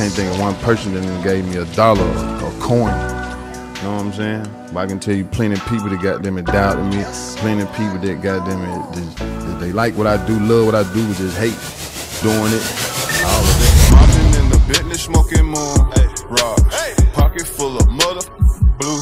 can't think of one person that done gave me a dollar or a coin. You know what I'm saying? But I can tell you plenty of people that got them and doubted me. Plenty of people that got them and just, that they like what I do, love what I do, but just hate doing it. All of it. Mopping in the Bentley, smoking more. Hey, Rocks. Pocket full of mother blue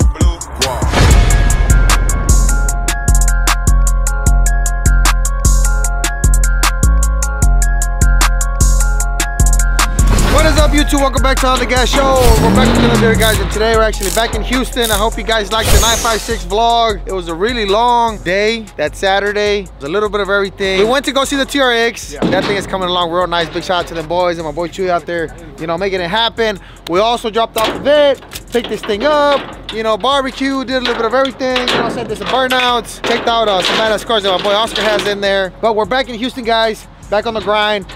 Welcome back to On The Gas Show. We're back with another video, guys, and today we're actually back in Houston. I hope you guys liked the 956 vlog. It was a really long day that Saturday. It was a little bit of everything. We went to go see the TRX. That thing is coming along real nice. Big shout out to them boys and my boy Chewy out there, you know, making it happen. We also dropped off the vet, picked this thing up, you know, barbecue, did a little bit of everything. You know, said there's some burnouts. Checked out uh, some badass cars that my boy Oscar has in there. But we're back in Houston, guys. Back on the grind.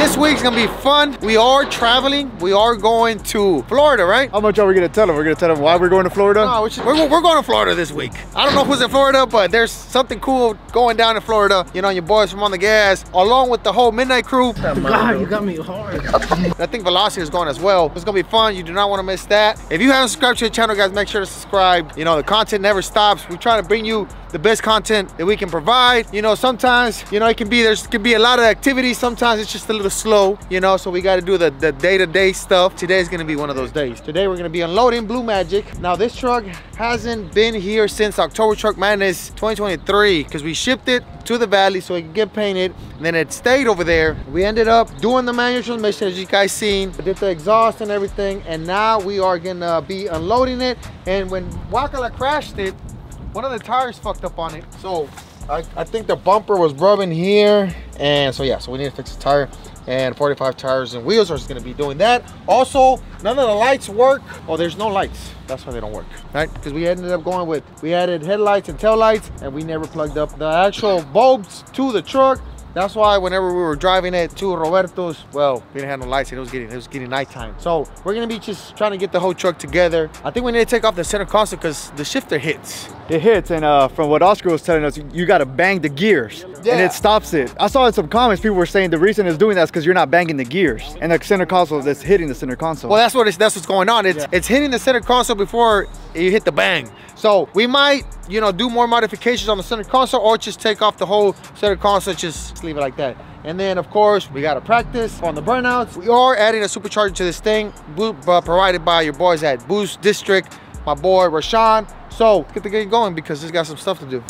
This week's gonna be fun. We are traveling. We are going to Florida, right? How much are we gonna tell them? We're gonna tell them why we're going to Florida? No, we're, just- we're, we're going to Florida this week. I don't know who's in Florida, but there's something cool going down in Florida. You know, your boys from On The Gas, along with the whole Midnight Crew. God, you got me hard. I think Velocity is going as well. It's gonna be fun. You do not want to miss that. If you haven't subscribed to the channel, guys, make sure to subscribe. You know, the content never stops. We try to bring you the best content that we can provide. You know, sometimes, you know, it can be, there's can be a lot of activity. Sometimes it's just a little slow, you know, so we got to do the, the day-to-day stuff. Today's gonna be one of those days. Today, we're gonna be unloading Blue Magic. Now, this truck hasn't been here since October Truck Madness 2023 because we shipped it to the valley so it could get painted and then it stayed over there we ended up doing the manual transmission as you guys seen did the exhaust and everything and now we are gonna be unloading it and when Wakala crashed it one of the tires fucked up on it so I, I think the bumper was rubbing here and so yeah so we need to fix the tire and 45 tires and wheels are just gonna be doing that. Also none of the lights work. Oh there's no lights. That's why they don't work right? Because we ended up going with we added headlights and tail lights and we never plugged up the actual bulbs to the truck that's why whenever we were driving it to Roberto's, well, we didn't have no lights and it was getting it was getting nighttime. So we're gonna be just trying to get the whole truck together. I think we need to take off the center console because the shifter hits. It hits, and uh, from what Oscar was telling us, you gotta bang the gears, and it stops it. I saw in some comments people were saying the reason it's doing that is because you're not banging the gears, and the center console that's hitting the center console. Well, that's what it's, that's what's going on. It's it's hitting the center console before you hit the bang. So we might, you know, do more modifications on the center console or just take off the whole center console, just leave it like that. And then of course we gotta practice on the burnouts. We are adding a supercharger to this thing, uh, provided by your boys at Boost District, my boy Rashawn. So get the game going because it's got some stuff to do.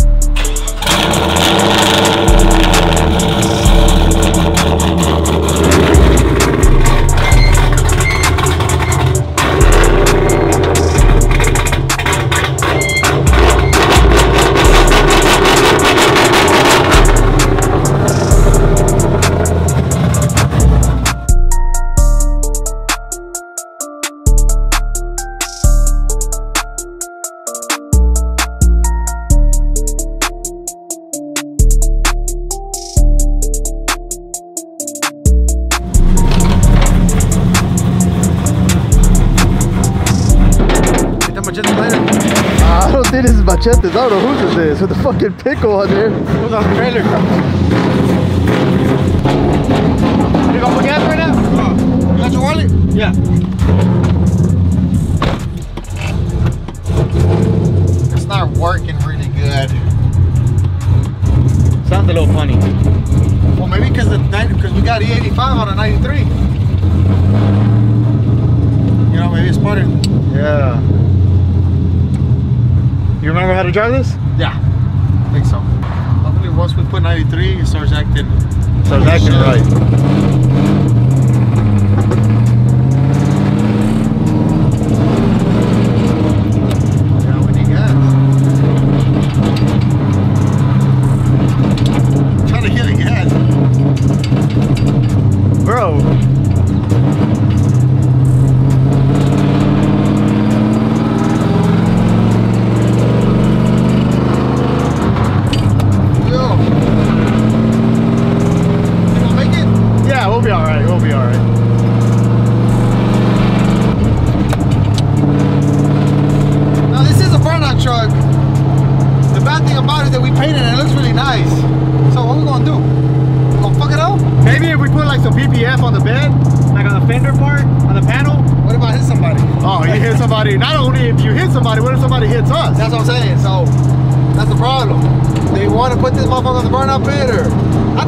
Is I don't know whose this is with the fucking pickle on there. Who's on the trailer? You got my gas right now? You got your wallet? Yeah. It's not working really good. Sounds a little funny. Well, maybe because the because we got E85 on a 93. You know, maybe it's part of. Yeah. You remember how to drive this? Yeah, I think so. Hopefully, once we put 93, it starts acting. So it's acting right.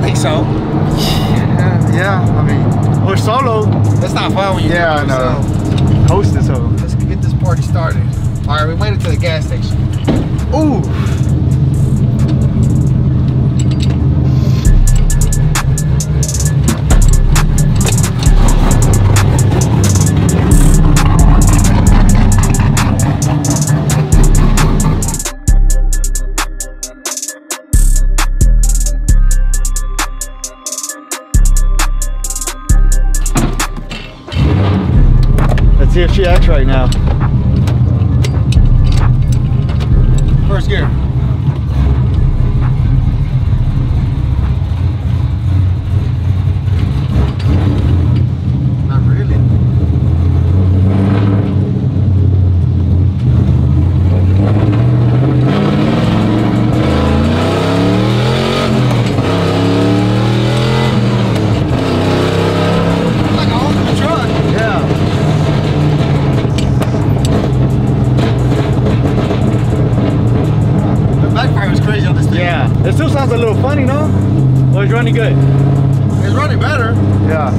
Think so. Yeah, I mean, or solo. That's not fun when you Yeah, I do it know. yourself. Host it solo. Let's get this party started. All right, we made it to the gas station. Ooh. It still sounds a little funny, no? Well, it's running good. It's running better. Yeah.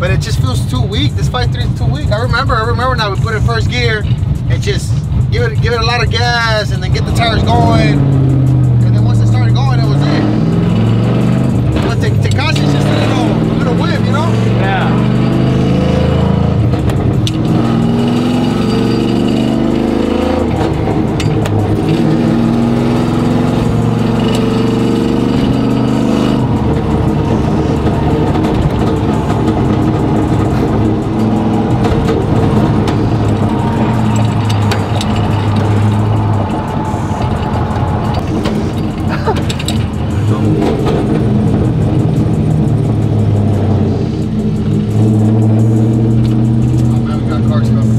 but it just feels too weak. This 5.3 is too weak. I remember, I remember now we put it in first gear and just give it give it a lot of gas and then get the tires going. And then once it started going, it was it. But the Tekashi just a little, little whip, you know? Yeah. Oh man, we got cars coming.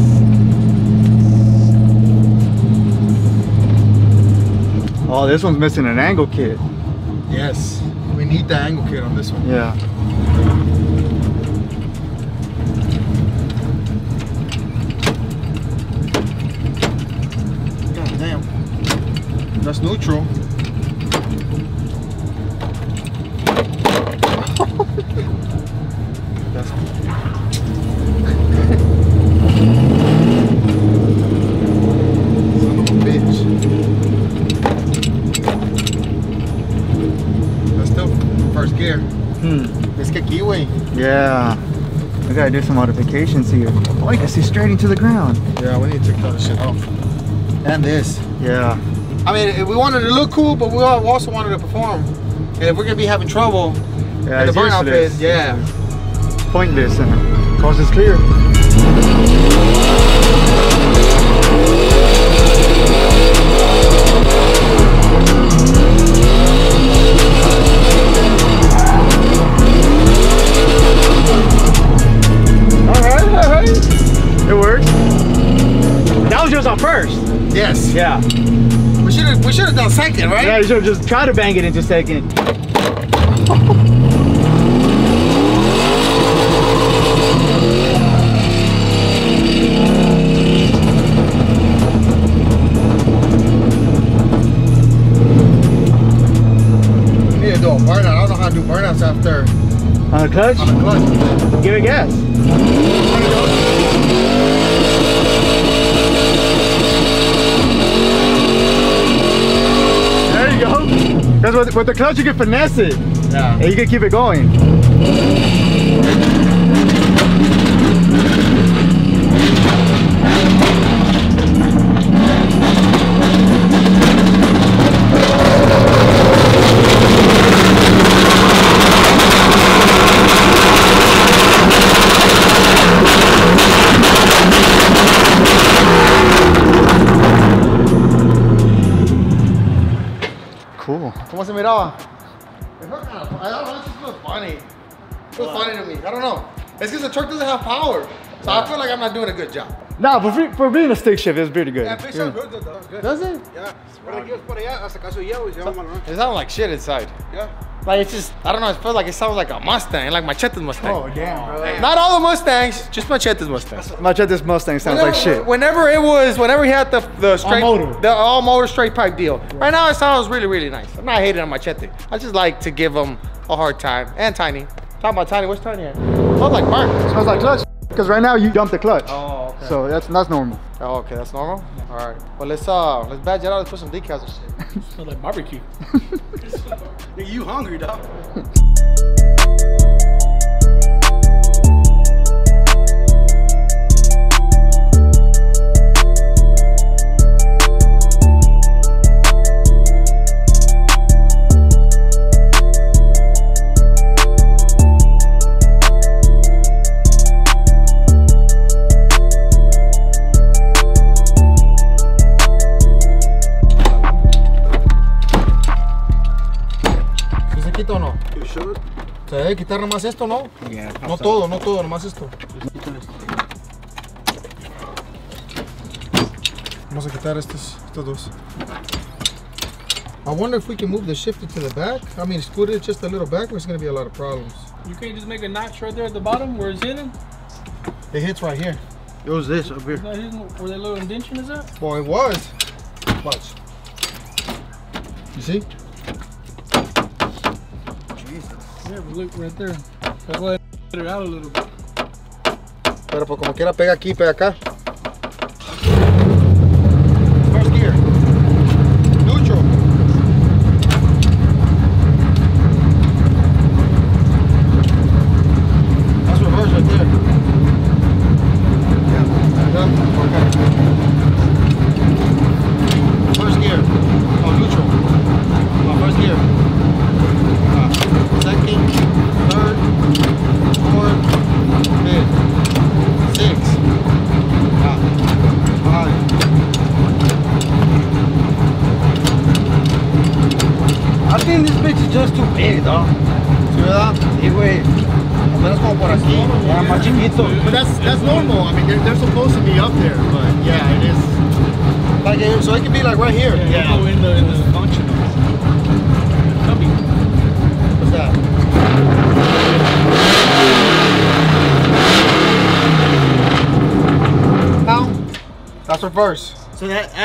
Oh, this one's missing an angle kit. Yes. We need the angle kit on this one. Yeah. God damn. That's neutral. Yeah. We gotta do some modifications here. Oh, I can see straight into the ground. Yeah, we need to cut that shit off. And this. Yeah. I mean, eh, we wanted to look cool, but we also wanted to perform. And if we're gonna be having trouble Yeah, the burnout pit, yeah. Pointless and coast is clear. Alright. It works. That was just on first. Yes. Yeah. We should have we should have done second, right? Yeah, you should have just tried to bang it into second. Clutch, on the clutch. give it gas. There you go. Because with, with the clutch you can finesse it. Yeah. And you can keep it going. ¿Cómo se miraba? I don't know, it just funny. It feels funny to me. I don't know. It's because the truck doesn't have power. So I feel like I'm not doing a good job. Nah, but for, for being a stick shift, it's pretty good. Does it? Yeah. Por aquí, por allá, hasta acaso llevo y se llama Manuel. It sounds like shit inside. Yeah. Like it's just, I don't know, it feels like it sounds like a Mustang, like Machete's Mustang. Oh, damn, bro. Not all the Mustangs, just Machete's Mustang. Machete's Mustang sounds like shit. Whenever it was, whenever he had the the straight, motor. the all motor straight pipe deal. Right now it sounds really really nice. I'm not hating on Machete. I just like to give him a hard time. And Tiny. Talking about Tiny, what's Tiny at? Smells like burnt. Smells like clutch. Because right now you dumped the clutch. Oh, okay. So that's that's normal. Oh, okay, that's normal. All right. Well, let's uh, let's badge it out. Let's put some decals and shit. Smells like barbecue. Nigga, you hungry, dog? ¿Sí se quita o no? You should. Se debe quitar nomás esto, ¿no? Yeah. No todo, no todo, nomás esto. Vamos a quitar estos, estos dos. I wonder if we can move the shifter to the back. I mean, scoot it just a little back. There's gonna be a lot of problems. You can't just make a notch right there at the bottom where it's hitting? It hits right here. It was this up here. Not hitting where that little indention is at? Well, it was. Watch. You see? Pero pues como quiera pega aquí, pega acá.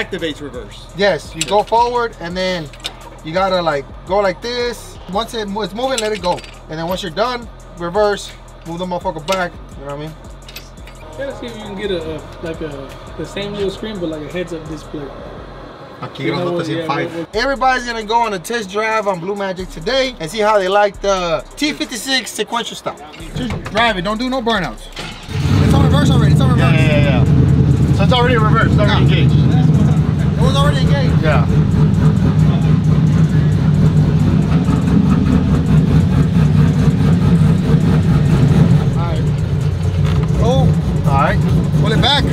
Activates reverse. Yes, you go forward and then you gotta like go like this. Once it, it's moving, let it go. And then once you're done, reverse, move the motherfucker back. You know what I mean? Gotta see if you can get a, a like a the same little screen but like a heads up display. Aquí You know nosotros what, in yeah, five. Everybody's gonna go on a test drive on Blue Magic today and see how they like the T56 sequential style. Just drive it, don't do no burnouts. It's on reverse already, it's on reverse. yeah, yeah. yeah. So it's already reversed. It's already engaged. It was already engaged. Yeah. Alright. Oh, Alright. pull it back.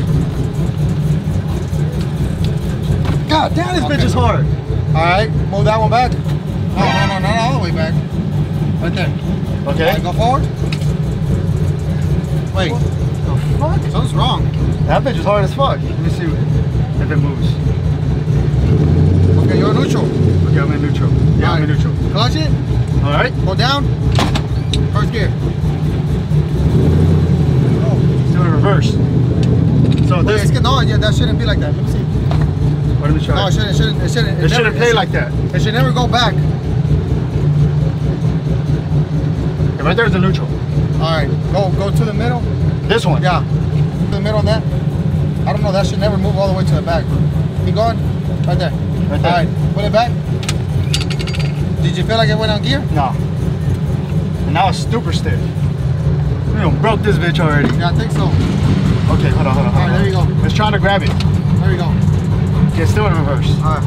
God damn, this bitch is hard. Alright, move that one back. No, no, no, not all the way back. Right there. Okay. Go forward. Wait, The fuck? something's wrong. That bitch is hard as fuck. Let me see if it moves. Okay, you're neutral. Okay, I'm in neutral. Yeah, I'm in neutral. Clutch it, Alright. go down. First gear. It's doing reverse. So Wait, this. No, yeah, that shouldn't be like that. Let me see. What are we trying? No, it shouldn't. It shouldn't. It shouldn't. it never- shouldn't play like that. It should never go back. Okay, right there's the neutral. All right, go go to the middle. This one. Yeah, to the middle of that. I don't know. That should never move all the way to the back. Keep going. Right there. All right, put it back. Did you feel like it went on gear? No. And now it's super stiff. We done broke this bitch already. Yeah, I think so. Okay, hold on, hold on. All right, there you go. It's trying to grab it. There you go. Okay, still in reverse. All right.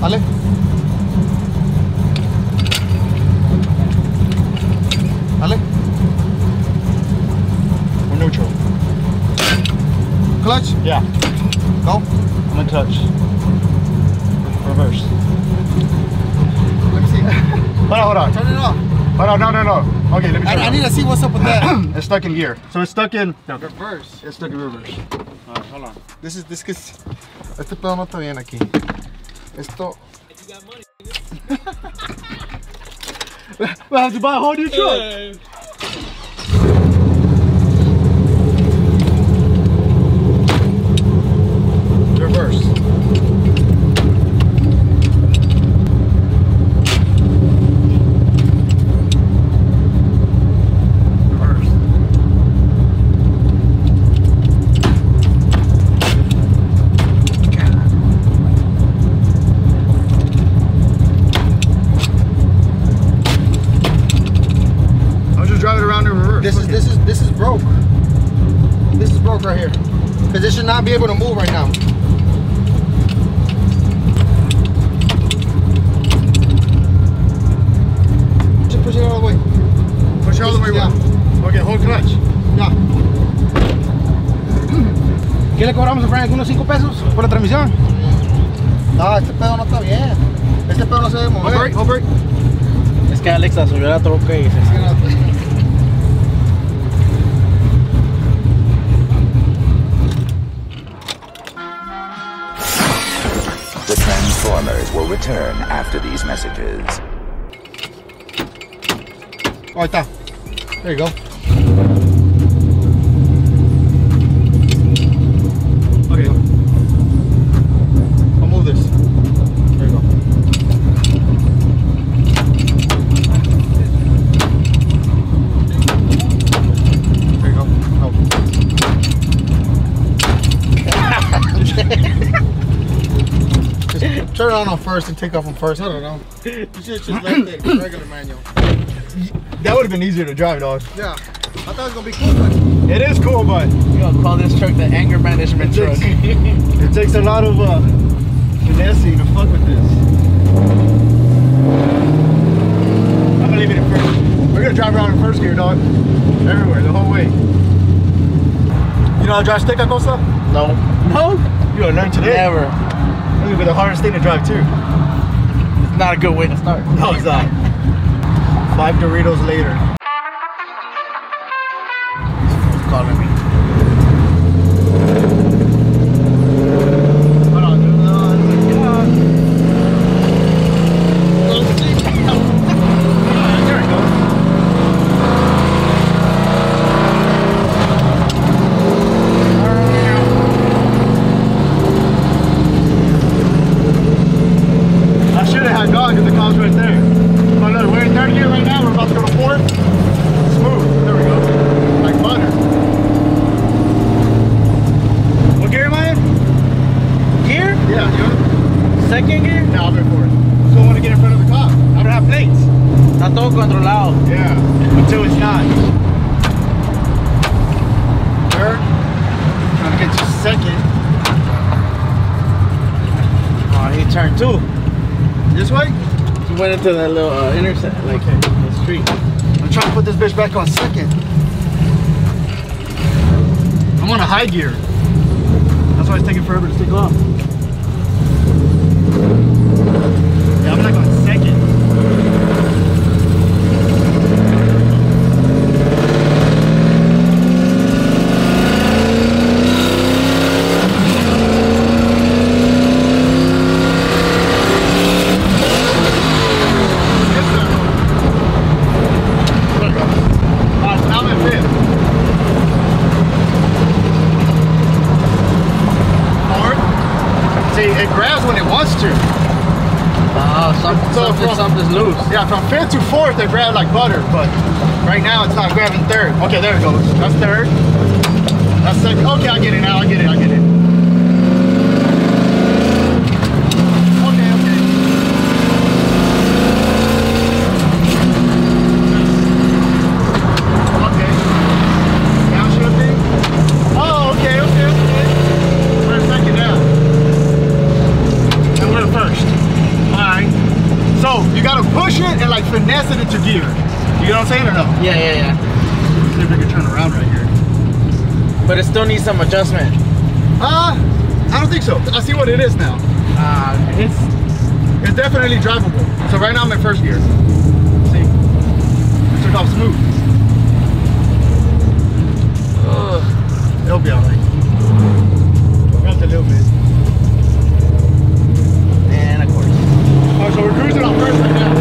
Dale. Dale. We're neutral. Clutch. Yeah, Go. I'm in touch. Reverse. Let me see. Hold on, hold on. Turn it off. Hold on, no, no, no. Okay, let me I, show I need to see what's up with that. It's stuck in gear. So it's stuck in. No, Reverse. it's stuck in reverse. hold on. This is this que este pedo no está bien aquí. Esto. We'll have to buy a whole new truck. Yeah. Reverse. ¿Qué le cobramos a Frank? ¿Unos 5 pesos por la transmisión? No, este pedo no está bien. Este pedo no se debe mover. hold brake. Es que Alexa subió la troca y se The Transformers will return after these messages. Oh, ahí está. There you go. On on first and take off on first. I don't know. You should just left it regular manual. That would have been easier to drive, dog. Yeah. I thought it was gonna be cool, but It is cool, but You gonna call this truck the anger management truck. it takes a lot of uh, finessing to fuck with this. I'm gonna leave it in first. We're gonna drive around in first gear, dog. Everywhere, the whole way. You know how to drive stick cosa? no. No. You gotta learn today. Never. Gonna be the hardest thing to drive too. It's not a good way to start. No, it's not. Five Doritos later. It's calling me. Hold on, dude. No, it's like, yeah. There we go. I should have had dog in the car's right there. Oh look, we're in third gear right now. We're about to go to fourth. Smooth. There we go. Like butter. What gear am I in? Gear? Yeah, you Second gear? No, I'm in fourth. So I want to get in front of the cop. I don't have plates. Está todo controlado. Yeah, until it's not. Third. Trying to get to second. Oh, he turned two. This way? He went into that little uh, intersect, like the street. I'm trying to put this bitch back on second. I'm on a high gear. That's why it's taking forever to take off. Yeah, I'm like on second. Yes, sir. Uh, now I'm in fifth. Fourth. See, it grabs when it wants to. Oh, something, So something, from- something's loose. Yeah, from fifth to fourth, they grab like butter, but right now it's not grabbing third. Okay, there it goes. That's third. That's second. Okay, I get it now. I get it. I get it. Okay, okay. Okay. Downshifting. Oh, okay, okay, okay. We're in second now. And we're in first. Alright. So you gotta push it and like finesse it into gear. You know what I'm saying or no? Yeah, yeah, yeah. See if we can turn around right here. But it still needs some adjustment. Uh, I don't think so. I see what it is now. Ah. It's it's definitely drivable. So right now I'm in first gear. See? take off smooth. Oh, it'll be alright. Runs a little bit. And of course. Alright, so we're cruising on first right now.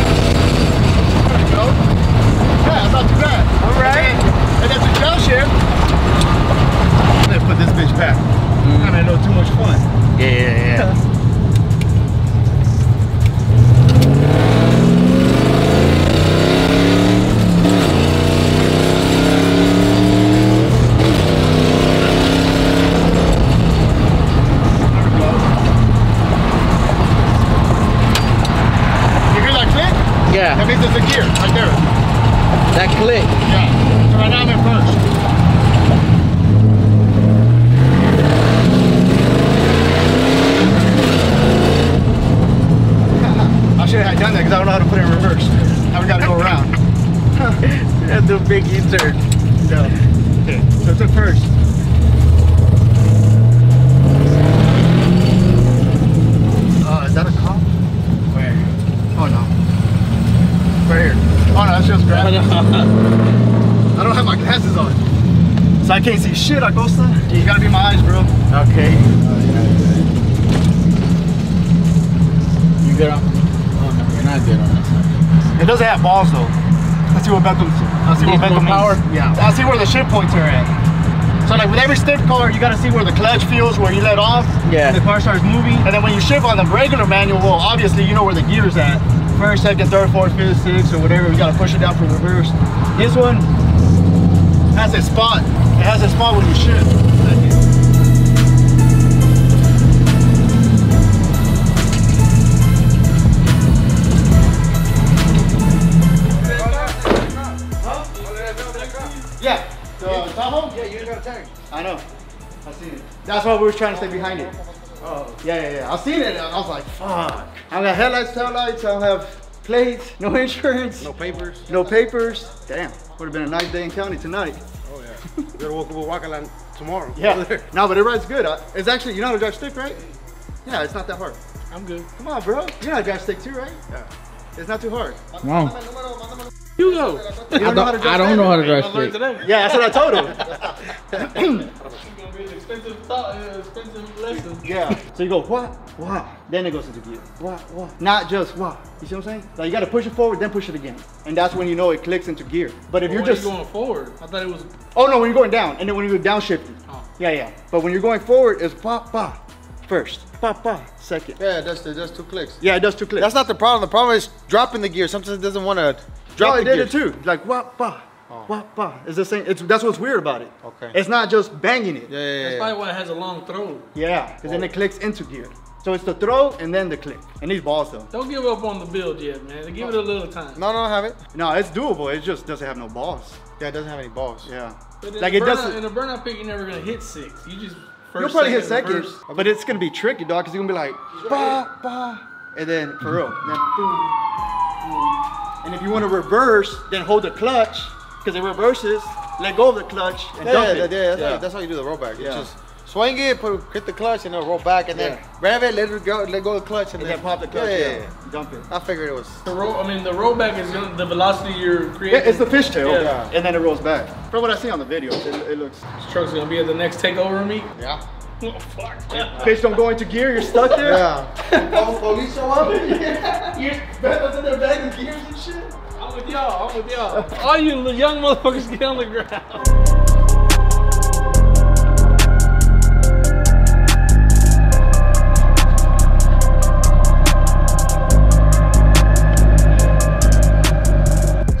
There we go. Yeah, it's not too bad. Alright. And then to downshift, let's put this bitch back. Kind of know too much fun. Yeah, yeah, yeah. There we go. You hear that click? That Means gear right there. that click. Yeah. So right now I'm in first. I should have done that because I don't know how to put it in reverse. Now we gotta go around. That's the big U-turn. So, okay, so it's in first. Uh, is that a cop? Where? Oh no. Right here. Oh no, that's just gravity. I don't have my glasses on. So I can't see shit, Acosta. You gotta be my eyes, bro. Okay. You good on? Oh no, you're not good on. It doesn't have balls though. Let's see what Beckham. Let's see what Beckham power? means. Yeah. I'll see where the shift points are at. So like with every stiff car, you gotta see where the clutch feels, where you let off. Yeah. And the car starts moving. And then when you shift on the regular manual, well, obviously you know where the gear's at. First, second, third, fourth, fifth, sixth, or whatever. We gotta push it down for reverse. This one has a spot. It has a spot when you shift. Yeah. The Tahoe? Yeah, you got a tag. I know. I seen it. That's why we were trying to stay behind it. Oh. Yeah, yeah, yeah. I seen it. I was like, fuck. I don't got headlights, taillights. I don't have plates, no insurance, No papers. no papers. Damn. Would have been a nice day in county tonight. Oh yeah. Better walk over Wakaland tomorrow. Yeah. no, but it rides good. It's actually, you know how to drive stick, right? Yeah, it's not that hard. I'm good. Come on, bro. You know how to drive stick too, right? Yeah. It's not too hard. Wow. You go. You don't know how to drive I don't know how to drive I learned straight. Yeah, that's what I told him. It's gonna be an expensive, thought, uh, expensive lesson. Yeah. So you go wah wah, then it goes into gear. Wah wah. Not just wah. You see what I'm saying? Like you got to push it forward, then push it again, and that's when you know it clicks into gear. But if But you're just you going forward, I thought it was. oh no, when you're going down, and then when you go downshifting. Oh. Yeah, yeah. But when you're going forward, it's pop, pop first, pa pa second. Yeah, that's that's two clicks. Yeah, it does two clicks. That's not the problem. The problem is dropping the gear. Sometimes it doesn't want to drop no, the it gear. did it too. Like wah pa. Wah oh. pa. It's the same. It's that's what's weird about it. Okay. It's not just banging it. Yeah, yeah, yeah. That's probably why it has a long throw. Yeah, because then it clicks into gear. So it's the throw and then the click. And these balls though. Don't give up on the build yet, man. Give it a little time. No, no, I have it. No, it's doable. It just doesn't have no balls. Yeah, it doesn't have any balls. Yeah. But Like it burnout, doesn't. In a burnout pick, you're never gonna hit six. You just 1st You'll probably hit second, reverse. but it's gonna be tricky, dog. Cause you're gonna be like, ba ba, and then for real, then boom, boom. And if you want to reverse, then hold the clutch, cause it reverses. Let go of the clutch and Yeah, dump yeah, it. yeah, that's, How, that's how you do the rollback. You Yeah. just swing it, put hit the clutch, and then roll back, and then grab it, let it go, let go of the clutch, and, and then pop the clutch. Yeah, Yeah, yeah, yeah. dump it. I figured it was. The roll, I mean, the rollback is gonna, the velocity you're Yeah, creating. it's the fishtail, Yeah. and then it rolls back. From what I see on the video, it, it looks. This truck's gonna be at the next takeover meet. Yeah. Oh, fuck. Fish don't go into gear, you're stuck there. Yeah. Oh, police show up. you're Betos in their bag of gears and shit. I'm with y'all. I'm with y'all. All you young motherfuckers get on the ground.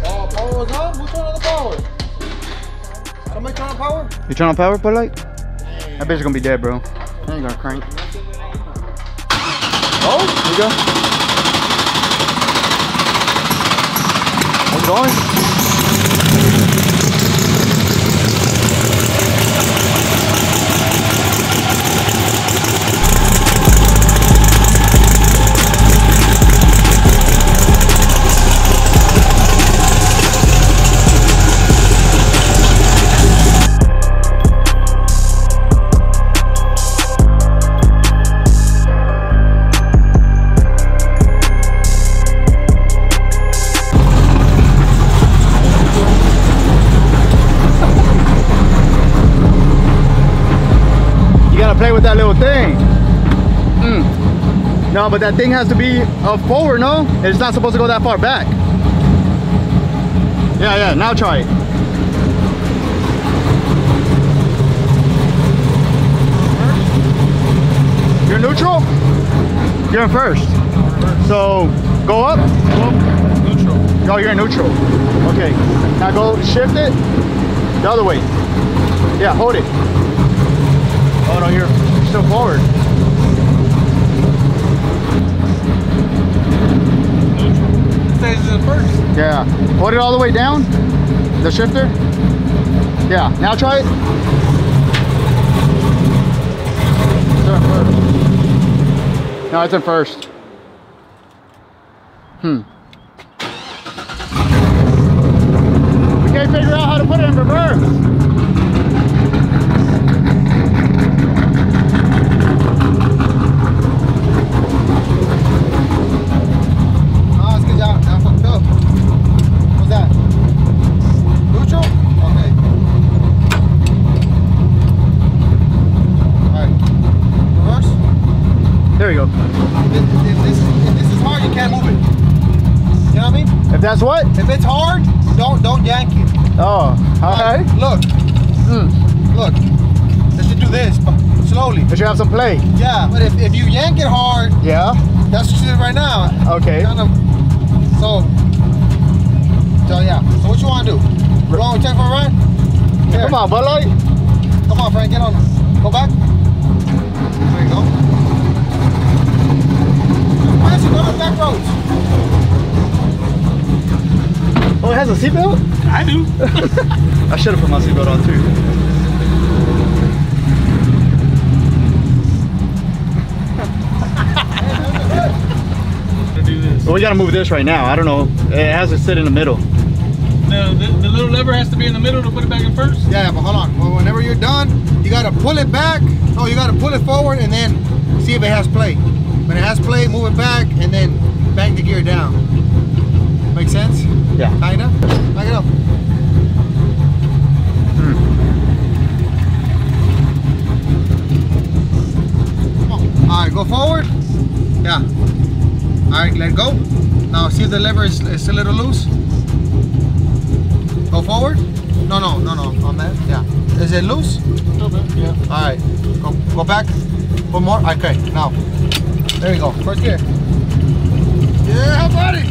Oh, power on? Who turned on the power? Somebody turn on power? You turn on power, Bud Light? That bitch is gonna be dead, bro. That ain't gonna crank. Oh, there you go. It's going. But that thing has to be uh, forward, no? It's not supposed to go that far back. Yeah, yeah, now try it. You're neutral? You're in first. So go up. Go up. Neutral. Oh, you're in neutral. Okay. Now go shift it the other way. Yeah, hold it. Oh no, you're still forward. First. Yeah. Put it all the way down. The shifter. Yeah. Now try it. First. No, it's in first. Hmm. Oh, okay. Look. Hmm. Look. Just to do this, but slowly. But you have some play. Yeah, but if, if you yank it hard, Yeah. that's what you did right now. Okay. Kind of. So. So yeah. So what you want to do? You want to take for a ride? Here. Come on, Bud Light. Come on, Frank. Get on. Go back. There you go. Where's you going back roads? Oh, it has a seatbelt? I do. I should have put my seatbelt on too. to do this. Well, we gotta move this right now. I don't know. It has to sit in the middle. The, the, the little lever has to be in the middle to put it back in first. Yeah, yeah, but hold on. Well, whenever you're done, you gotta pull it back. Oh, you gotta pull it forward and then see if it has play. When it has play, move it back and then bang the gear down. Make sense? Yeah. Kinda. Back it up. Come on. All right, go forward. Yeah. All right, let go. Now see if the lever is, is a little loose. Go forward. No, no, no, no. On that. Yeah. Is it loose? A little bit, yeah. All right. Go, go back. One more. Okay. Now. There you go. First gear. Yeah, buddy.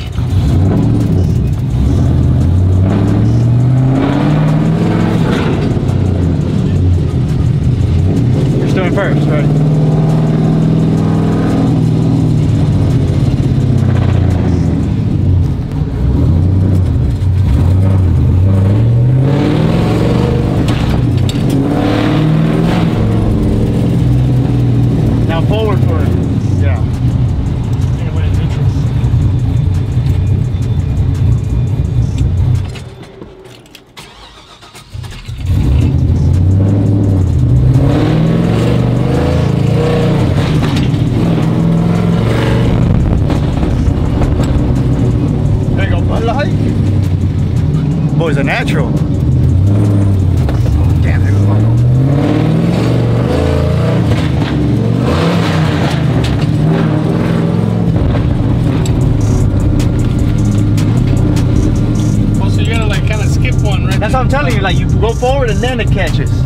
Forward and then it catches.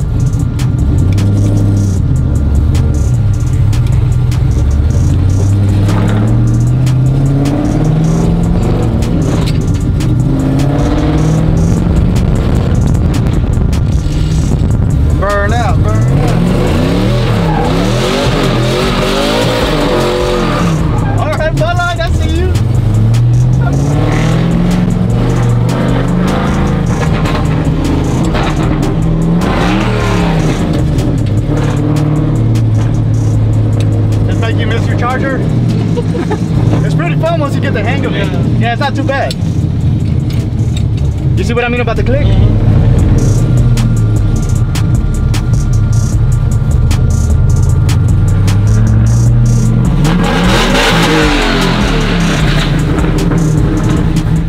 What I mean about the click?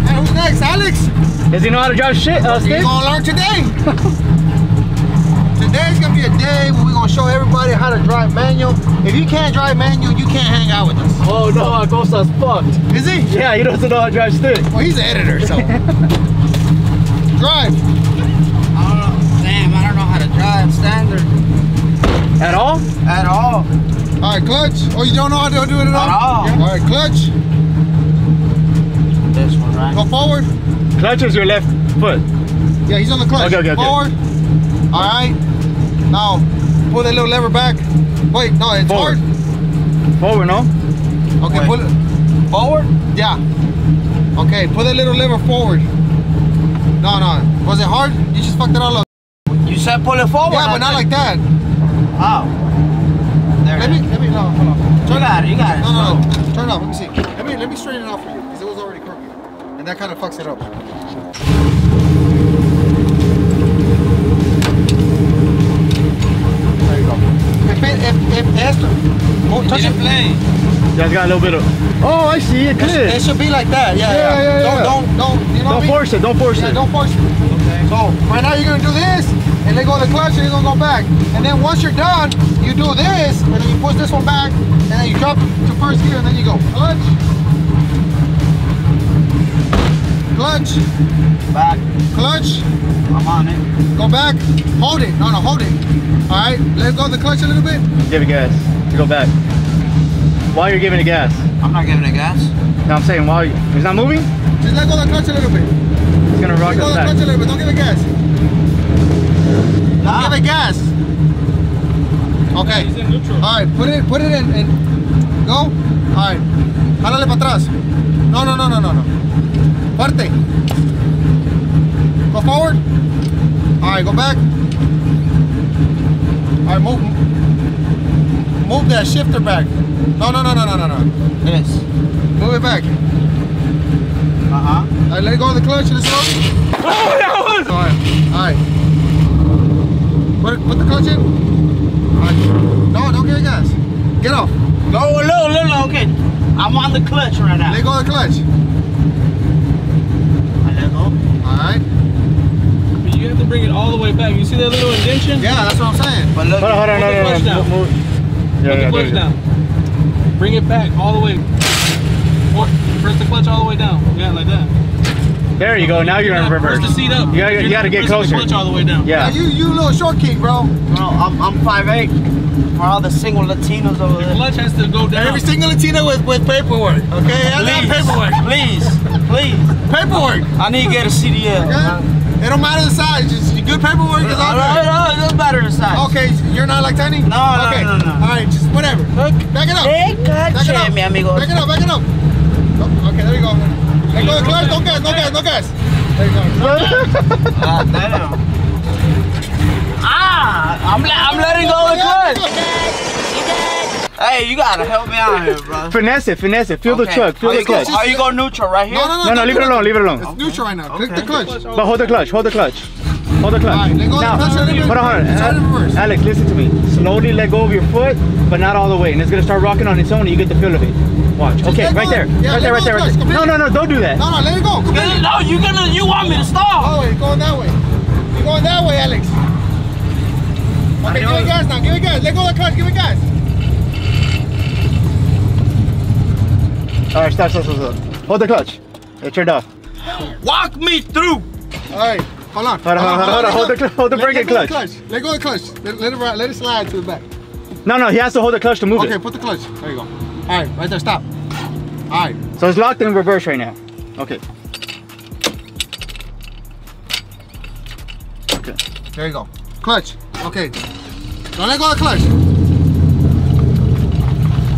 Hey, who's next? Alex? Does he know how to drive shit? Uh, stick? gonna learn today. Today's gonna be a day where we're gonna show everybody how to drive manual. If you can't drive manual, you can't hang out with us. Oh no, Acosta's fucked. Is he? Yeah, he doesn't know how to drive stick. Well, he's an editor, so. drive. I don't know. Damn, I don't know how to drive standard At all? at all. All right, clutch. Oh, you don't know how to do it at all? At all. All right, clutch. This one, right? Go forward. Clutch is your left foot. Yeah, he's on the clutch. Okay, okay, okay. Forward. All right. Now, pull that little lever back. Wait, no, it's Forward. hard. Forward, no? Okay, Wait. pull it. Forward? Yeah. Okay, pull that little lever forward. No, no. Was it hard? You just fucked it all up. You said pull it forward. Yeah, but not like that. Oh. There Let me, is. let me, no, hold on. You got it, you got it. No, no, no. Turn it off. Let me see. Let me, let me straighten it out for you because it was already crooked, and that kind of fucks it up. There you go. If if, if Esther, oh, touch it. play. Guys got a little bit of. Oh, I see. It It could. should be like that. Yeah, Yeah, yeah, Don't, yeah. don't, don't. You know Don't mean? force it. Don't force Yeah, it. don't force it. Okay. So right now you're gonna do this, and then go to the clutch, and you're gonna go back. And then once you're done, you do this, and then you push this one back, and then you drop to first gear, and then you go clutch, clutch, Back. clutch, I'm on it. go back, hold it. No, no, hold it. All right, let go of the clutch a little bit. Give it gas. Go back. While you're giving it gas. I'm not giving it gas. No, I'm saying while you, he's not moving, Just let go of the clutch a little bit. he's gonna rock Let go of the clutch a little bit. Don't give it gas. Don't Nah. give it gas. Okay. He's in neutral. All right, put it, put it in, and go. All right, jálale para atrás. No, no, no, no, no, no. Fuerte. Go forward. All right, go back. All right, move, move that shifter back. No, no, no, no, no, no, no. This. Move it back. Uh-huh. All right, let go of the clutch and slow. Oh, that was. All right, all right. Put, put the clutch in. All right. No, don't give it gas. Get off. Go, look, look, look, okay. I'm on the clutch right now. Let go of the clutch. I let go. All right. But you have to bring it all the way back. You see that little indentation? Yeah, that's what I'm saying. But look, Hold on, hold on, no, Put Put Yeah, the clutch there you go. down. Bring it back all the way. Or press the clutch all the way down. Yeah, like that. There you go. Now you're in Press reverse. the seat up. You gotta- you You're gotta get pressing closer. The clutch all the way down. Yeah, Yeah. you you little short king, bro. Bro, I'm, I'm 5'8". For all the single Latinos over The there. clutch has to go down. Every single Latino with, with paperwork. Okay, I got Please, paperwork. please, please. Paperwork. I need to get a CDL. Okay. It don't matter the size. Just good paperwork is all All right, good. all right, it doesn't matter the size. Okay, you're not like tiny. No, no, okay. no, no. All right, just whatever. Back it up. Hey, Back it caché, up. mi amigo. Back it up. Back it up. Oh, Okay, there you go. Let go of the clutch. No gas. No gas. No gas. There you go. God damn. Ah, I'm, le- I'm letting go of the clutch. Hey, you gotta help me out here, bro. Finesse it, finesse it. Feel the Okay. truck, feel How the you go, clutch. how you going neutral right here? No, no, no. No, no, don't leave it alone, leave it alone. It's neutral right now. Click the clutch. But hold the clutch, hold the clutch. Hold the clutch. All right, let go of the Now, clutch a little hold on, hold on. It's out of reverse. Alex, listen to me. Slowly let go of your foot, but not all the way. And it's gonna start rocking on its own and you get the feel of it. Watch. Okay, right there. yeah, Right let there, right there, right there. No, no, no, don't do that. No, no, let it go. Come Gonna- No, you gonna, you want me to stop? Oh, you're going that way. You're going that way, Alex. Okay, give it gas now. Give it gas. Let go of the clutch. Give it gas. All right, stop, stop, stop, stop. Hold the clutch. It turned off. Walk me through. All right, hold on. Hold on, hold on, hold on. Hold the, hold the brake and clutch. the Let go of the clutch. Let, let it ride, let it slide to the back. No, no, he has to hold the clutch to move Okay, it. put the clutch. There you go. All right, right there. Stop. All right. So it's locked in reverse right now. Okay. Okay. There you go. Clutch. Okay. Don't let go of the clutch.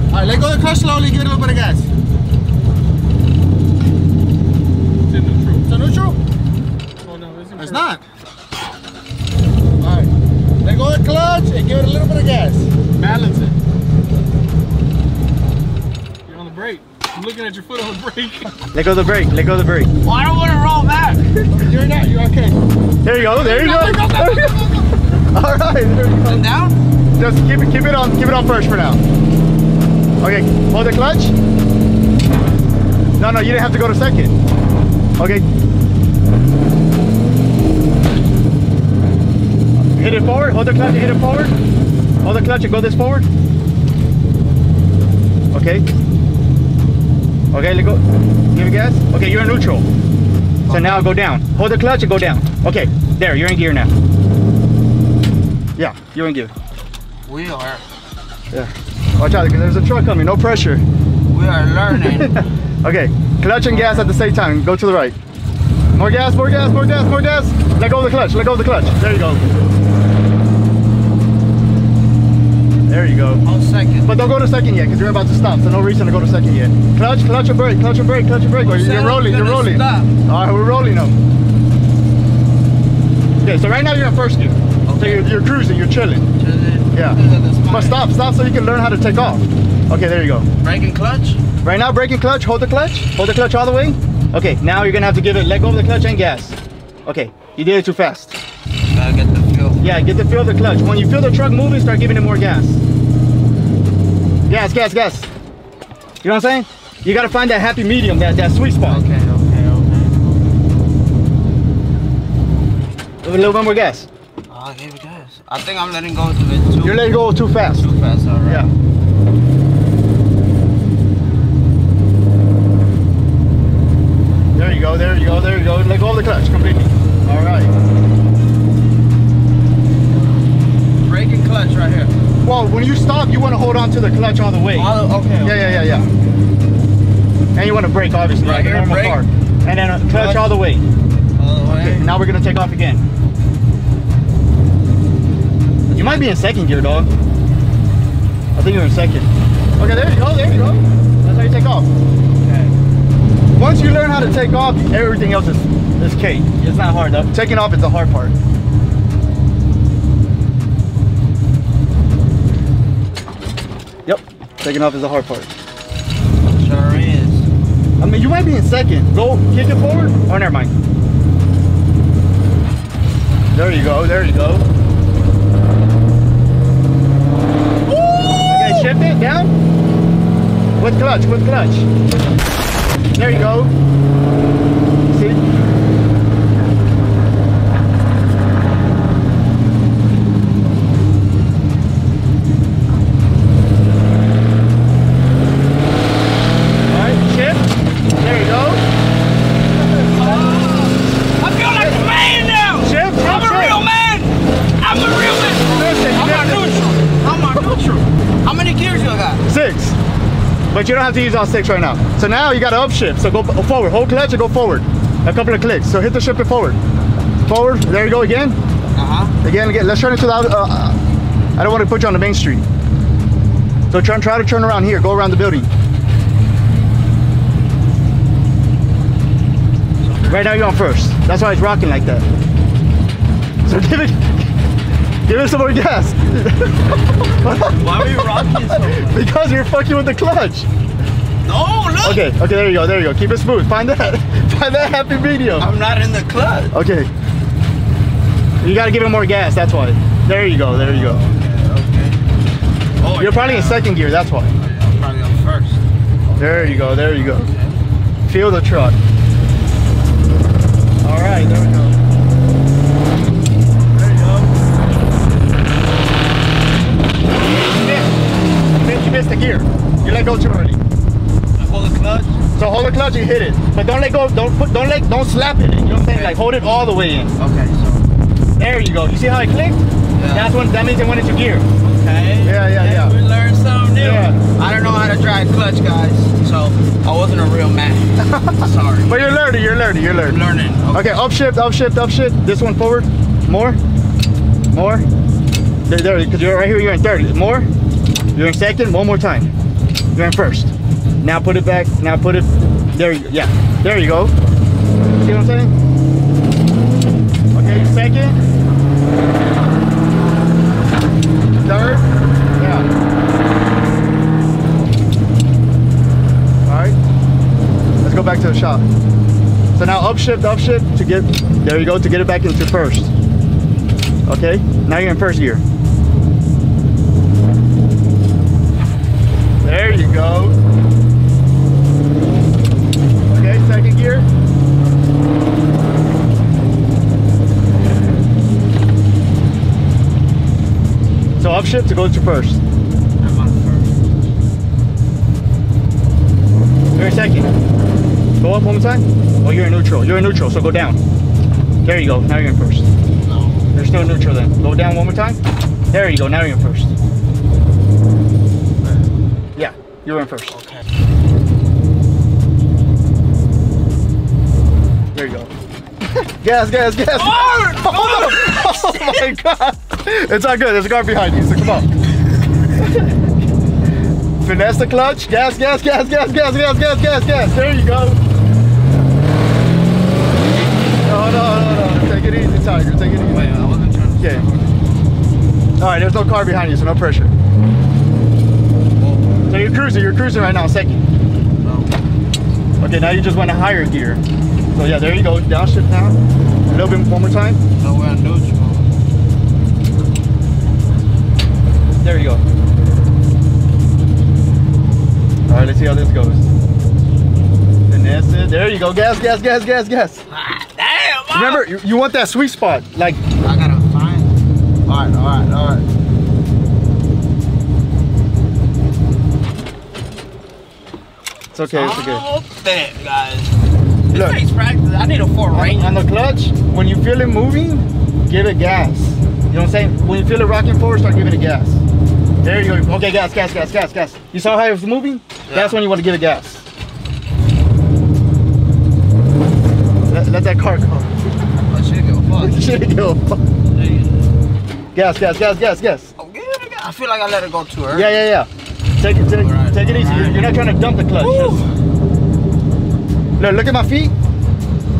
All right, let go of the clutch slowly. Give it a little bit of gas. Not. All right. Let go of the clutch and give it a little bit of gas. Balance it. You're on the brake. I'm looking at your foot on the brake. Let go of the brake. Let go of the brake. Well, I don't want to roll back. You're not. You're okay. There you go. There you go. All right. There you go. And down? Just keep it, keep it on, keep it on first for now. Okay, hold the clutch. No, no, you didn't have to go to second. Okay. Hit it forward. Hold the clutch and hit it forward. Hold the clutch and go this forward. Okay. Okay, let go. Give it gas. Okay, you're in neutral. So now go down. Hold the clutch and go down. Okay, there, you're in gear now. Yeah, you're in gear. We are Yeah. Watch out, because there's a truck coming. No pressure. we are learning. Okay, clutch and gas at the same time. Go to the right. More gas, more gas, more gas, more gas. Let go of the clutch. Let go of the clutch. There you go. There you go. Hold second. But don't go to second yet because you're about to stop. So no reason to go to second yet. Clutch, clutch and brake, clutch and brake, clutch and brake. Said You're rolling, you're rolling. stop? All right, we're rolling now. Okay, so right now you're in first gear. So Okay. you're, you're cruising, you're chilling. The- Yeah. But stop, stop so you can learn how to take off. Okay, there you go. Braking clutch. Right now, braking clutch, hold the clutch, hold the clutch all the way. Okay, now you're gonna have to give it, let go of the clutch and gas. Okay, you did it too fast. Gotta get the feel. Yeah, get the feel of the clutch. When you feel the truck moving, start giving it more gas. Gas, gas, gas. You know what I'm saying? You gotta find that happy medium, that, that sweet spot. Okay, okay, okay. A little bit more gas. Oh, I gave it gas. I think I'm letting go a bit too. You're letting go too fast. too fast. All right. Yeah. There you go, there you go, there you go. Let go of the clutch completely. All right. Well, when you stop, you want to hold on to the clutch all the way. All, okay. Yeah, yeah, yeah, yeah. And you want to brake, obviously, Right like a normal brake. car. And then clutch Clutch. all the way. All the way. Okay, now we're gonna take off again. You might be in second gear, dog. I think you're in second. Okay, there you go, there you go. That's how you take off. Okay. Once you learn how to take off, everything else is, is cake. It's not hard though. Taking off is the hard part. Taking off is the hard part. Sure is. I mean, you might be in second. Go kick it forward. Oh, never mind. There you go. There you go. Okay, shift it down. With clutch. With clutch. There you go. See? All right, shift. There you go. I feel like a man now. Shift, shift, I'm a shift. real man. I'm a real man. Listen, you I'm got on neutral. I'm on neutral. How many gears you got? Six. But you don't have to use all six right now. So now you got to upshift. So go forward. Hold clutch and go forward. A couple of clicks. So hit the shift and forward. Forward. There you go again. Uh huh. Again, again. Let's turn it to the uh, uh, I don't want to put you on the main street. So try, try to turn around here. Go around the building. Right now you're on first. That's why it's rocking like that. So give it, give it some more gas. Why are you rocking so much? because you're fucking with the clutch. No, look. Okay, okay, there you go, there you go. Keep it smooth. Find that, find that happy medium. I'm not in the clutch. Okay. You gotta give it more gas, that's why. There you go, there you go. Okay. Oh, You're probably in oh, second gear, that's why. I'm probably on first. There you go, there you go. Feel the truck. All right, there we go. There you go. You missed, you missed the gear. You let go too early. Clutch. So hold the clutch and hit it, but don't let go. Don't put. Don't let. Don't slap it. in, You know what I'm saying? Like hold it all the way in. Okay, so. There you go. You see how it clicked? Yeah. That's when. That means it went into gear. Okay. Yeah, yeah, yeah. We learned something new. Yeah. I don't know how to drive clutch, guys. So I wasn't a real man. Sorry. But you're learning. You're learning. You're learning. learning. Okay, upshift, upshift, upshift. This one forward. More. More. There, there, because you're right here, you're in third. More. You're in second. One more time. You're in first. Now put it back. Now put it. There you go. Yeah. There you go. See what I'm saying? Okay, second. Third. Yeah. All right. Let's go back to the shop. So now upshift, upshift to get, there you go, to get it back into first. Okay, now you're in first gear. There you go. Downshift to go to first. I'm on first. You're in second. Go up one more time. Oh, you're in neutral. You're in neutral, so go down. There you go. Now you're in first. No. You're still neutral then. Go down one more time. There you go. Now you're in first. Yeah, you're in first. Okay. There you go. gas, gas, gas. Oh, my god. It's all good. There's a car behind you, so come on. Finesse the clutch. Gas, gas, gas, gas, gas, gas, gas, gas, gas. There you go. No, no, no, no. Take it easy, Tiger. Take it easy. Wait, I wasn't trying to. Okay. All right, there's no car behind you, so no pressure. Oh. So you're cruising, you're cruising right now, second. Oh. Okay, now you just went a higher gear. So yeah, there you go, downshift now. A little bit, one more time. No, we're on neutral. There you go. All right, let's see how this goes. Finesse it. There you go, gas, gas, gas, gas, gas. Ah, damn, Mom. Remember, you, you want that sweet spot. Like, I gotta find. All right, all right, all right. it's okay, it's okay. Damn, guys. This Look. takes practice. I need a four On, range. on the clutch, when you feel it moving, give it gas. You know what I'm saying? When you feel it rocking forward, start giving it gas. There you go. Okay, gas, gas, gas, gas, gas. You saw how it was moving? That's when you want to give it gas. Let, let that car go. Oh, shit, go fuck. Shit, go. Gas, gas, gas, gas, gas. Oh, give it a go. I feel like I let it go too early. Yeah, yeah, yeah. Take it, take, Alright. take it easy. You're, you're not trying to dump the clutch. Look, look at my feet.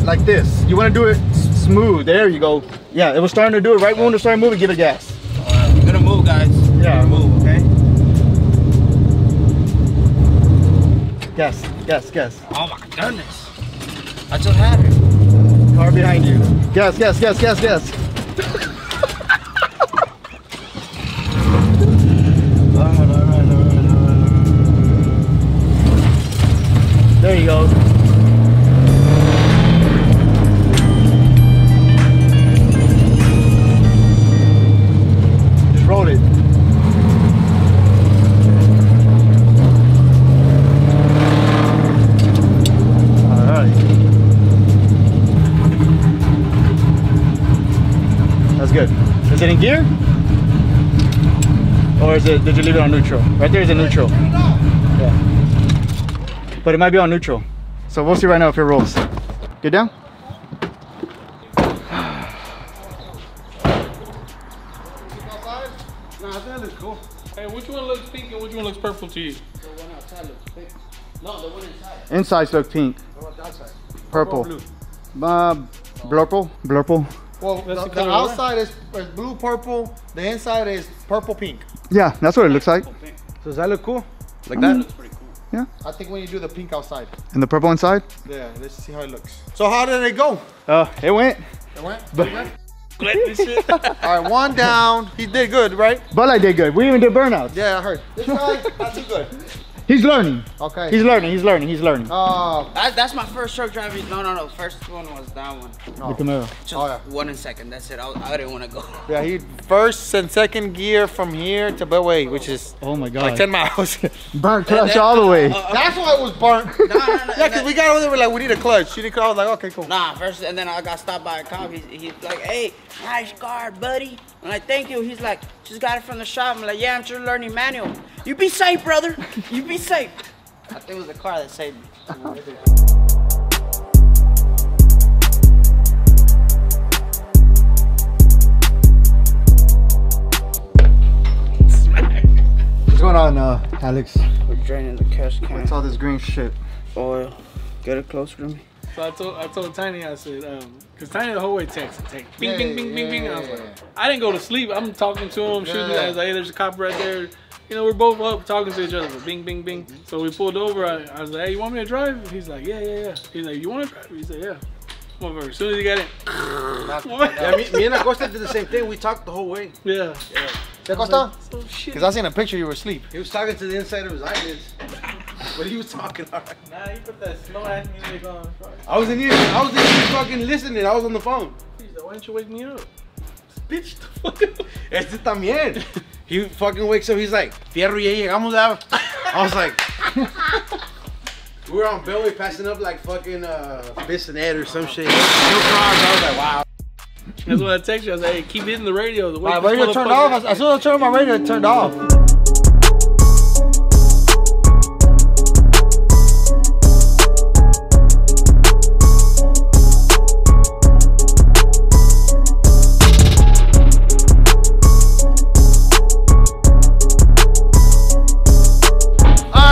Like this. You want to do it smooth. There you go. Yeah, it was starting to do it right when it started moving. Give it gas. Alright, we're gonna move, guys. Yeah, move, okay? Guess, guess, guess. Oh my goodness. That's what happened. Car behind you. Guess, guess, guess, guess, guess. there you go. Is it, did you leave it on neutral? Right there is a neutral. Yeah. But it might be on neutral. So we'll see right now if it rolls. Get down. Nah, that looks cool. Hey, which one looks pink and which one looks purple to you? The one outside looks pink. No, the one inside. Insides look pink. Purple. Uh, blurple. Blurple. Well, the, the the color, right? outside is, is blue purple. The inside is purple pink. Yeah, that's what it looks like. So does that look cool? Like Mm. that? Mean, looks pretty cool. Yeah. I think when you do the pink outside. And the purple inside? Yeah, let's see how it looks. So how did it go? Uh, it went. It went. But, All right, one down. He did good, right? but I did good. We even did burnouts. Yeah, I heard. This guy, not too good. He's learning. Okay. He's learning. He's learning. He's learning. uh, That, that's my first truck driving. No, no, no. First one was that one. the Camaro. Just Oh, yeah. one and second. That's it. I, I didn't want to go. yeah, he first and second gear from here to Beltway, which is Oh my God. like 10 miles. Burnt clutch all the way. That's why it was burnt. No, no, no, yeah, because we got over there, we're like, we need a clutch. She didn't clutch. I was like, okay, cool. Nah, first, and then I got stopped by a cop. He's, he's like, hey, nice car, buddy. And I'm like, thank you. He's like, just got it from the shop. I'm like, yeah, I'm just learning manual. You be safe, brother. You be safe. I think it was the car that saved me. What's going on, uh, Alex? We're draining the catch can. What's all this green shit? Oil. Get it closer to me. So I told I told Tiny I said um because Tiny the whole way texted text bing Yeah, bing bing bing bing. I was like I didn't go to sleep. I'm talking to him, shooting. Yeah. I was like, hey, there's a cop right there. You know, we're both up talking to each other. But bing bing bing. So we pulled over. I, I was like, hey, you want me to drive? He's like, yeah yeah yeah. He's like, you want to drive? He said, yeah. Motherfucker. As soon as he got in, Yeah, me, me and Acosta did the same thing. We talked the whole way. yeah. ¿Te Costa? So shit. Because I seen a picture you were asleep. He was talking to the inside of his eyelids. But he was talking alright. Nah, you put that slow ass music on. I was in here. I was in here fucking listening. I was on the phone. He's why didn't you wake me up? Bitch, the fuck up. Este también. He fucking wakes up. He's like, Fierro, ya llegamos. ah." I was like, we were on Beltway passing up like fucking uh, Bissonnet or some shit. No cars. I was like, wow. That's what I text you. I was like, hey, keep hitting the radio. The My radio turned off. As- As soon as I turned my radio, it turned off.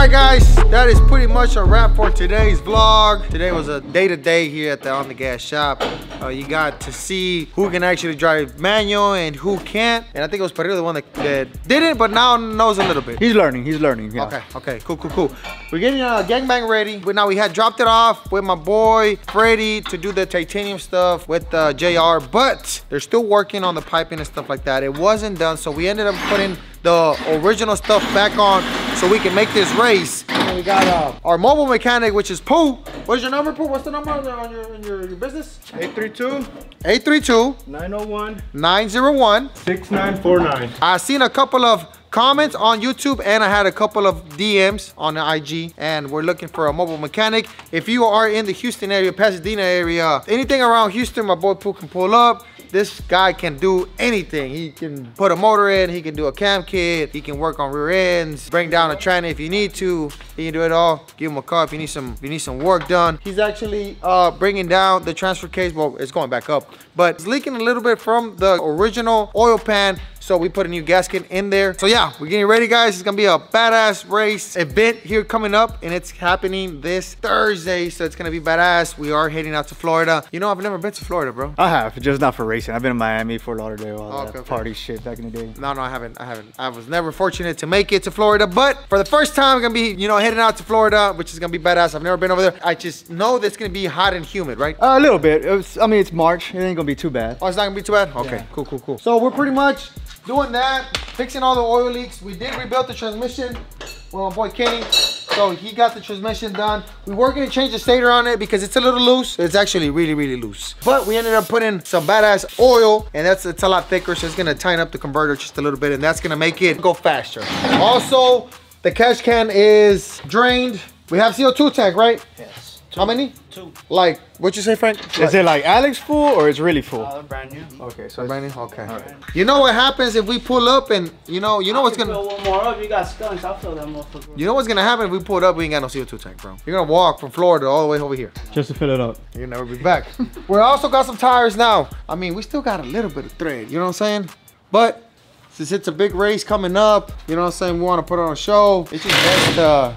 Alright guys, that is pretty much a wrap for today's vlog. Today was a day-to-day here at the On The Gas shop. Uh, you got to see who can actually drive manual and who can't. And I think it was Perillo the one that, that didn't, but now knows a little bit. He's learning. He's learning. Yeah. Okay, okay, cool, cool, cool. We're getting uh, gangbang ready. But now we had dropped it off with my boy Freddy, to do the titanium stuff with uh, JR, but they're still working on the piping and stuff like that. It wasn't done, so we ended up putting the original stuff back on so we can make this race. And we got uh, our mobile mechanic, which is Pooh. What's your number, Pooh? What's the number on your, on your, on your, your business? 832 832 901 901 6949. I seen a couple of comments on YouTube and I had a couple of DMs on the IG and we're looking for a mobile mechanic. If you are in the Houston area, Pasadena area, anything around Houston, my boy Pooh can pull up. This guy can do anything. He can put a motor in, he can do a cam kit, he can work on rear ends, bring down a tranny if you need to. He can do it all. Give him a call if you need some if you need some work done. He's actually uh, bringing down the transfer case. Well, it's going back up, but it's leaking a little bit from the original oil pan. So we put a new gasket in there. So yeah, we're getting ready, guys. It's gonna be a badass race event here coming up, and it's happening this Thursday. So it's gonna be badass. We are heading out to Florida. You know, I've never been to Florida, bro. I have, just not for racing. I've been in Miami, Fort Lauderdale, all Okay, that okay. party shit back in the day. No, no, I haven't. I haven't. I was never fortunate to make it to Florida, but for the first time, I'm gonna be, you know, heading out to Florida, which is gonna be badass. I've never been over there. I just know that it's gonna be hot and humid, right? Uh, a little bit. It was, I mean, it's March. It ain't gonna be too bad. Oh, it's not gonna be too bad? Okay, cool, cool, cool. So we're pretty much doing that, fixing all the oil leaks. We did rebuild the transmission with my boy Kenny. So he got the transmission done. We were gonna change the stator on it because it's a little loose. It's actually really, really loose. But we ended up putting some badass oil and that's it's a lot thicker. So it's gonna tighten up the converter just a little bit and that's gonna make it go faster. Also, the catch can is drained. We have CO2 tank, right? Yes. How many? Two. Like, what'd you say, Frank? Is it like Alex full or it's really full? Uh, brand new. Okay, so it's, new. Okay. You know what happens if we pull up and you know you know what's gonna one more up. You got skunks. I'll fill that motherfucker. you know what's gonna happen if we pull up we ain't got no CO2 tank, bro. You're gonna walk from Florida all the way over here. just to fill it up. You'll never be back. we also got some tires now. I mean, we still got a little bit of thread, you know what I'm saying? But since it's a big race coming up, you know what I'm saying, we wanna put on a show. It's just best to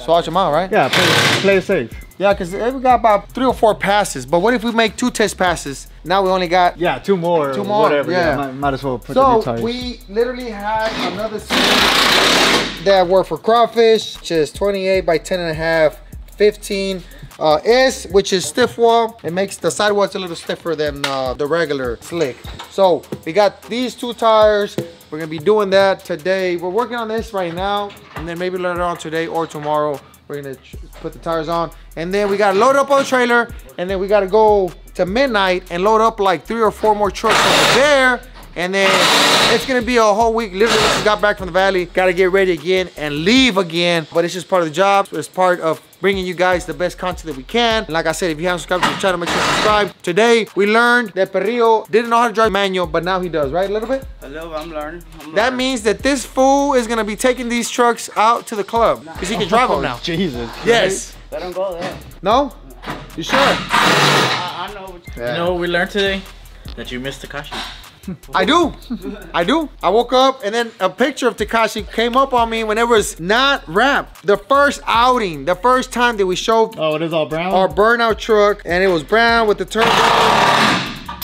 swatch them out, right? Yeah, play, play it safe. Yeah, because we got about three or four passes. But what if we make two test passes? Now we only got Yeah, two more. Two more, Whatever. yeah. might, might as well put the new So we literally had another series that were for crawfish, which is 28 by 10 and a half, 15 uh, S, which is stiff wall. It makes the sidewalls a little stiffer than uh, the regular slick. So we got these two tires. We're gonna be doing that today. We're working on this right now, and then maybe later on today or tomorrow. We're gonna put the tires on, and then we gotta load up on the trailer, and then we gotta go to midnight and load up like three or four more trucks over there, and then it's gonna be a whole week. Literally, got back from the valley, gotta get ready again and leave again. But it's just part of the job. It's part of bringing you guys the best content that we can. And like I said, if you haven't subscribed to the channel, make sure to subscribe. Today, we learned that Perrillo didn't know how to drive manual, but now he does, right? A little bit. A little. I'm learning. I'm That means that this fool is gonna be taking these trucks out to the club because he can drive them oh, now. Jesus. Yes. Let him go there. No? You sure? I, I know. What You know what we learned today? That you missed Takashi. I do. I do. I woke up and then a picture of Takashi came up on me when it was not wrapped. The first outing, the first time that we showed Oh, it is all brown? our burnout truck and it was brown with the turbo.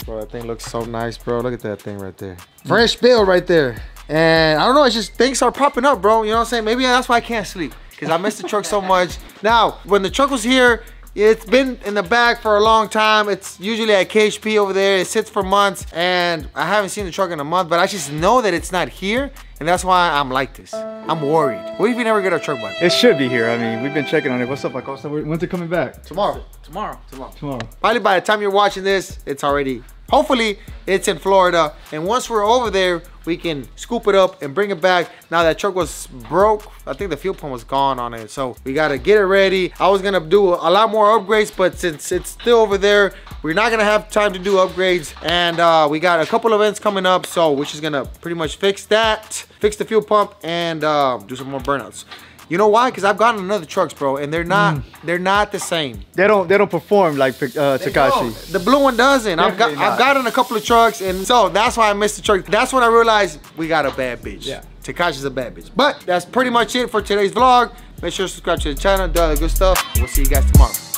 Bro, that thing looks so nice, bro. Look at that thing right there. Mm. Fresh bill right there. And I don't know, it's just things are popping up, bro. You know what I'm saying? Maybe that's why I can't sleep. Because I miss the truck so much. Now, when the truck was here, it's been in the back for a long time. It's usually at KHP over there. It sits for months. And I haven't seen the truck in a month, but I just know that it's not here. And that's why I'm like this. I'm worried. What if we never get our truck back? It should be here. I mean, we've been checking on it. What's up, Acosta? When's it coming back? Tomorrow. Tomorrow. Tomorrow. Probably by the time you're watching this, it's already, hopefully, it's in Florida. And once we're over there, we can scoop it up and bring it back. Now that truck was broke. I think the fuel pump was gone on it. So we gotta get it ready. I was gonna do a lot more upgrades, but since it's still over there, we're not gonna have time to do upgrades. And uh, we got a couple events coming up, so we're just gonna pretty much fix that, fix the fuel pump, and uh, do some more burnouts. You know why? Because I've gotten another trucks, bro, and they're not they're not the same. They don't they don't perform like uh, Takashi. The blue one doesn't. I've got Definitely I've gotten a couple of trucks, and so that's why I missed the truck. That's when I realized we got a bad bitch. Yeah. Takashi's a bad bitch. But that's pretty much it for today's vlog. Make sure to subscribe to the channel, do all the good stuff. We'll see you guys tomorrow.